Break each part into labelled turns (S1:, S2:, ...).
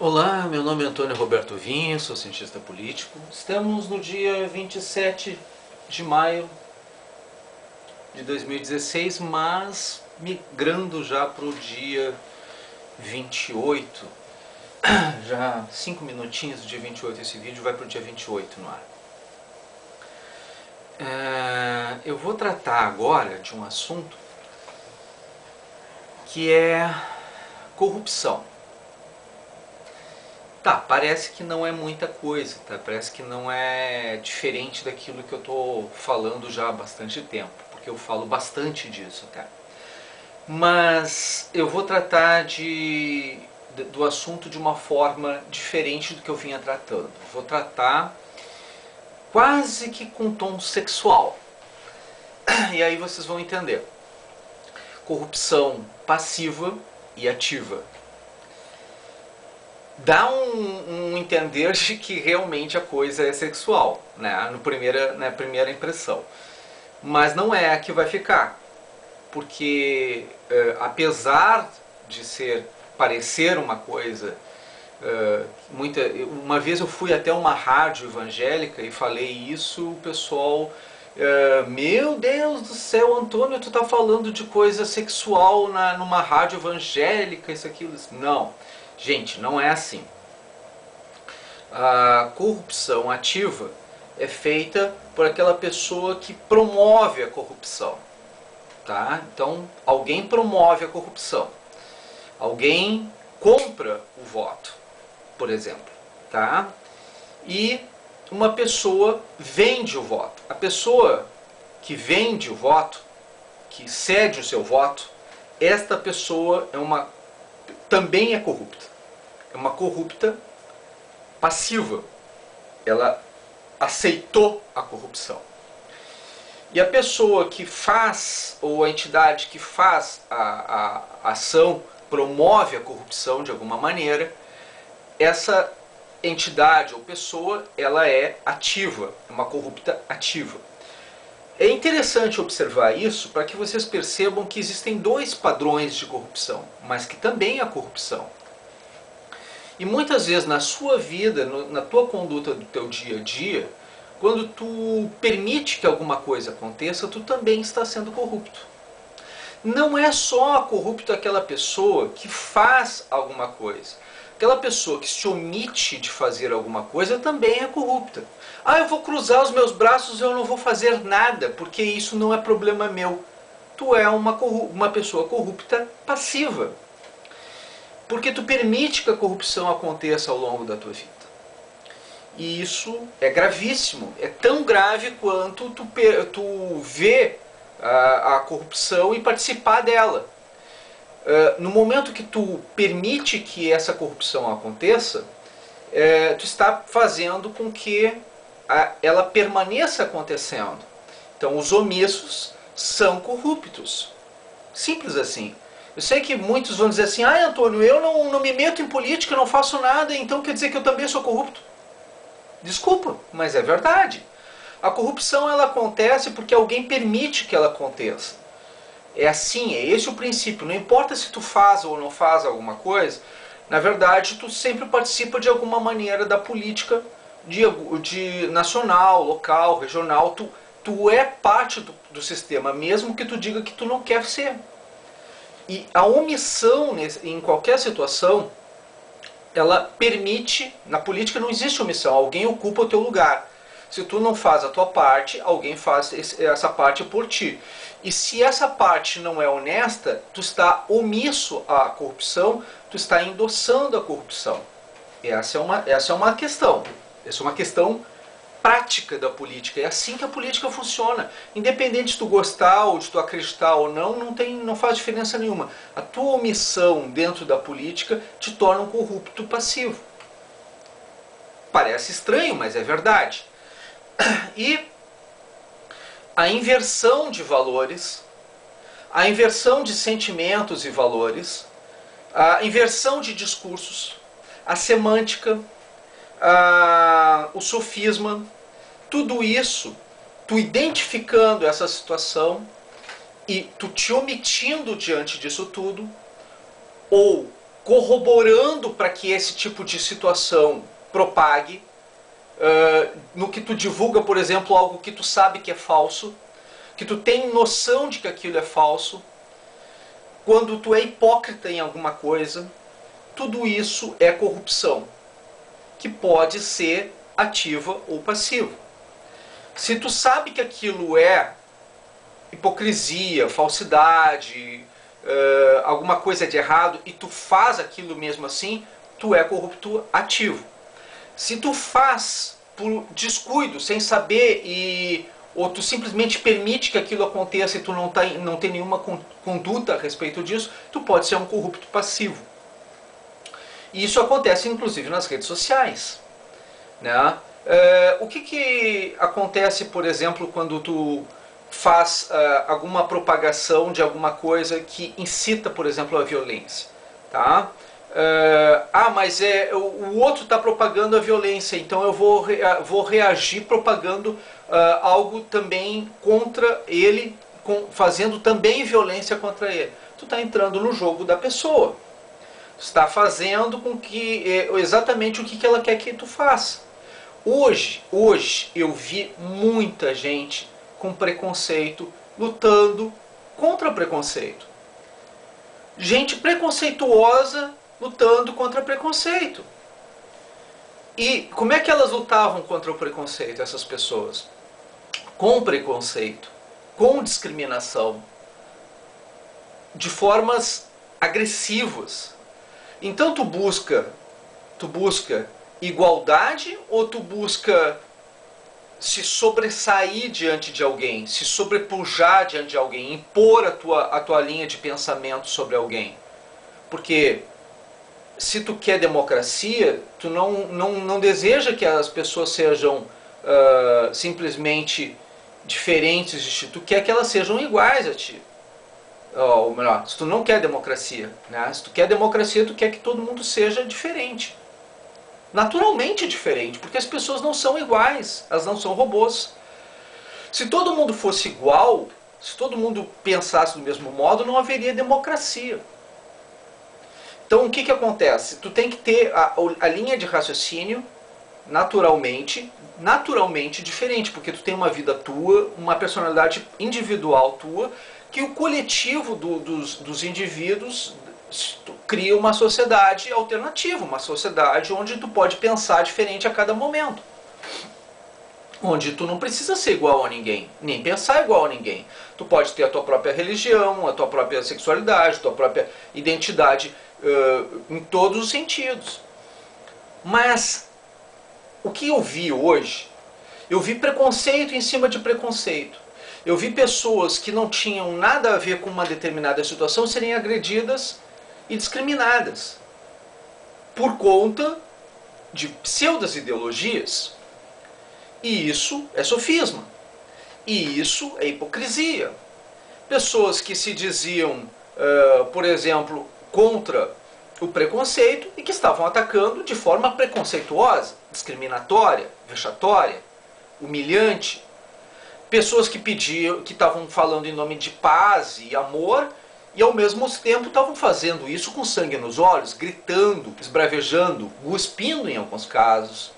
S1: Olá, meu nome é Antônio Roberto Vinho, sou cientista político. Estamos no dia 27 de maio de 2016, mas migrando já para o dia 28. Já cinco minutinhos do dia 28, esse vídeo vai para o dia 28 no ar. É, eu vou tratar agora de um assunto que é corrupção. Tá, parece que não é muita coisa, tá? Parece que não é diferente daquilo que eu estou falando já há bastante tempo, porque eu falo bastante disso, tá? Mas eu vou tratar de, do assunto de uma forma diferente do que eu vinha tratando. Vou tratar quase que com tom sexual. E aí vocês vão entender. Corrupção passiva e ativa dá um, um, entender de que realmente a coisa é sexual, né? No primeira, na primeira impressão. Mas não é a que vai ficar. Porque uh, apesar de ser parecer uma coisa uh, muita uma vez eu fui até uma rádio evangélica e falei isso o pessoal uh, meu Deus do céu Antônio tu tá falando de coisa sexual na numa rádio evangélica isso aquilo não Gente, não é assim. A corrupção ativa é feita por aquela pessoa que promove a corrupção. Tá? Então, alguém promove a corrupção. Alguém compra o voto, por exemplo. Tá? E uma pessoa vende o voto. A pessoa que vende o voto, que cede o seu voto, esta pessoa é uma também é corrupta. É uma corrupta passiva. Ela aceitou a corrupção. E a pessoa que faz, ou a entidade que faz a, a ação, promove a corrupção de alguma maneira, essa entidade ou pessoa, ela é ativa, é uma corrupta ativa. É interessante observar isso para que vocês percebam que existem dois padrões de corrupção, mas que também há corrupção. E muitas vezes na sua vida, no, na tua conduta do teu dia a dia, quando tu permite que alguma coisa aconteça, tu também está sendo corrupto. Não é só corrupto aquela pessoa que faz alguma coisa. Aquela pessoa que se omite de fazer alguma coisa também é corrupta. Ah, eu vou cruzar os meus braços eu não vou fazer nada, porque isso não é problema meu. Tu é uma, uma pessoa corrupta passiva. Porque tu permite que a corrupção aconteça ao longo da tua vida. E isso é gravíssimo. É tão grave quanto tu, tu vê a, a corrupção e participar dela. Uh, no momento que tu permite que essa corrupção aconteça, uh, tu está fazendo com que ela permaneça acontecendo. Então, os omissos são corruptos. Simples assim. Eu sei que muitos vão dizer assim: ah, Antônio, eu não, não me meto em política, não faço nada, então quer dizer que eu também sou corrupto. Desculpa, mas é verdade. A corrupção ela acontece porque alguém permite que ela aconteça. É assim, é esse o princípio. Não importa se tu faz ou não faz alguma coisa, na verdade tu sempre participa de alguma maneira da política de, de nacional, local, regional, tu, tu é parte do, do sistema, mesmo que tu diga que tu não quer ser. E a omissão em qualquer situação, ela permite, na política não existe omissão, alguém ocupa o teu lugar. Se tu não faz a tua parte, alguém faz essa parte por ti. E se essa parte não é honesta, tu está omisso à corrupção, tu está endossando a corrupção. Essa é uma, essa é uma questão. Essa é uma questão prática da política. É assim que a política funciona. Independente de tu gostar ou de tu acreditar ou não, não, tem, não faz diferença nenhuma. A tua omissão dentro da política te torna um corrupto passivo. Parece estranho, mas é verdade. E a inversão de valores, a inversão de sentimentos e valores, a inversão de discursos, a semântica, ah, o sofisma, tudo isso, tu identificando essa situação e tu te omitindo diante disso tudo, ou corroborando para que esse tipo de situação propague, uh, no que tu divulga, por exemplo, algo que tu sabe que é falso, que tu tem noção de que aquilo é falso, quando tu é hipócrita em alguma coisa, tudo isso é corrupção, que pode ser ativa ou passiva. Se tu sabe que aquilo é hipocrisia, falsidade, uh, alguma coisa de errado e tu faz aquilo mesmo assim, tu é corrupto ativo. Se tu faz por descuido, sem saber e ou tu simplesmente permite que aquilo aconteça e tu não, tá, não tem nenhuma conduta a respeito disso, tu pode ser um corrupto passivo. E isso acontece inclusive nas redes sociais. Né? É, o que, que acontece, por exemplo, quando tu faz uh, alguma propagação de alguma coisa que incita, por exemplo, a violência. Tá? Uh, ah, mas é, o outro está propagando a violência, então eu vou, rea vou reagir propagando uh, algo também contra ele, com, fazendo também violência contra ele. Tu está entrando no jogo da pessoa. está fazendo com que eh, exatamente o que, que ela quer que tu faça. Hoje, hoje eu vi muita gente com preconceito, lutando contra preconceito. Gente preconceituosa lutando contra preconceito. E como é que elas lutavam contra o preconceito, essas pessoas? Com preconceito, com discriminação, de formas agressivas. Então tu busca, tu busca igualdade ou tu busca se sobressair diante de alguém, se sobrepujar diante de alguém, impor a tua, a tua linha de pensamento sobre alguém. Porque se tu quer democracia, tu não, não, não deseja que as pessoas sejam uh, simplesmente diferentes de ti, tu quer que elas sejam iguais a ti. Ou melhor, se tu não quer democracia, né? se tu quer democracia, tu quer que todo mundo seja diferente naturalmente diferente, porque as pessoas não são iguais, elas não são robôs. Se todo mundo fosse igual, se todo mundo pensasse do mesmo modo, não haveria democracia. Então o que, que acontece? Tu tem que ter a, a linha de raciocínio naturalmente, naturalmente diferente, porque tu tem uma vida tua, uma personalidade individual tua, que o coletivo do, dos, dos indivíduos cria uma sociedade alternativa, uma sociedade onde tu pode pensar diferente a cada momento. Onde tu não precisa ser igual a ninguém, nem pensar igual a ninguém. Tu pode ter a tua própria religião, a tua própria sexualidade, a tua própria identidade uh, em todos os sentidos. Mas o que eu vi hoje, eu vi preconceito em cima de preconceito. Eu vi pessoas que não tinham nada a ver com uma determinada situação serem agredidas e discriminadas por conta de pseudas ideologias. E isso é sofisma. E isso é hipocrisia. Pessoas que se diziam, uh, por exemplo, contra o preconceito e que estavam atacando de forma preconceituosa, discriminatória, vexatória, humilhante. Pessoas que pediam, que estavam falando em nome de paz e amor e ao mesmo tempo estavam fazendo isso com sangue nos olhos, gritando, esbravejando, cuspindo em alguns casos.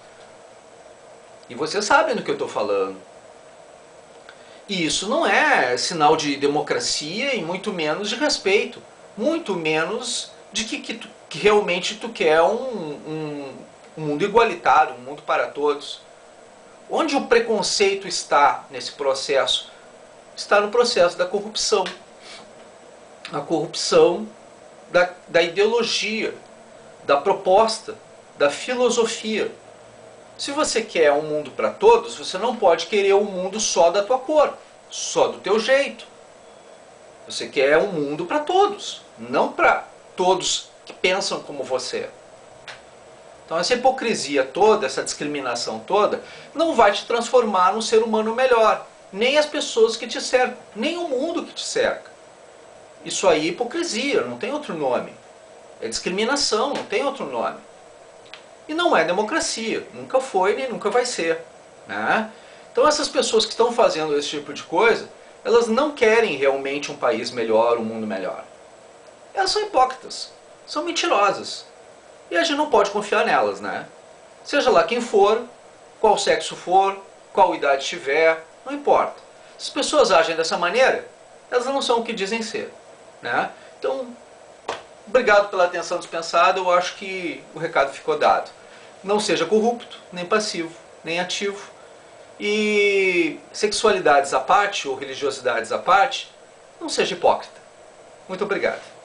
S1: E vocês sabem do que eu estou falando. E isso não é sinal de democracia e muito menos de respeito. Muito menos de que, que, tu, que realmente tu quer um, um, um mundo igualitário, um mundo para todos. Onde o preconceito está nesse processo? Está no processo da corrupção a corrupção da, da ideologia, da proposta, da filosofia. Se você quer um mundo para todos, você não pode querer um mundo só da tua cor, só do teu jeito. Você quer um mundo para todos, não para todos que pensam como você. Então essa hipocrisia toda, essa discriminação toda, não vai te transformar num ser humano melhor. Nem as pessoas que te cercam, nem o mundo que te cerca. Isso aí é hipocrisia, não tem outro nome. É discriminação, não tem outro nome. E não é democracia, nunca foi nem nunca vai ser. Né? Então essas pessoas que estão fazendo esse tipo de coisa, elas não querem realmente um país melhor, um mundo melhor. Elas são hipócritas. são mentirosas. E a gente não pode confiar nelas, né? Seja lá quem for, qual sexo for, qual idade tiver, não importa. Se as pessoas agem dessa maneira, elas não são o que dizem ser. Né? Então, obrigado pela atenção dispensada, eu acho que o recado ficou dado. Não seja corrupto, nem passivo, nem ativo. E sexualidades à parte, ou religiosidades à parte, não seja hipócrita. Muito obrigado.